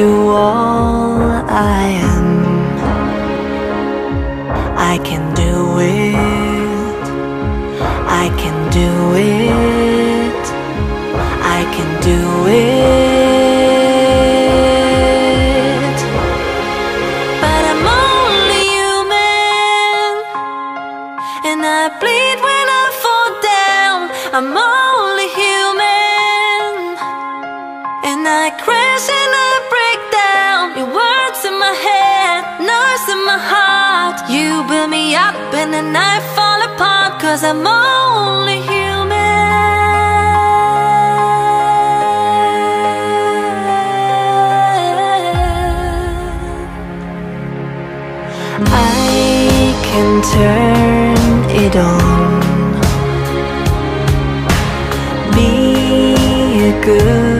you all I am. I can do it. I can do it. I can do it. But I'm only human, and I bleed when I fall down. I'm only human, and I crash and I break when the night fall apart Cause I'm only human. I can turn it on. Be a good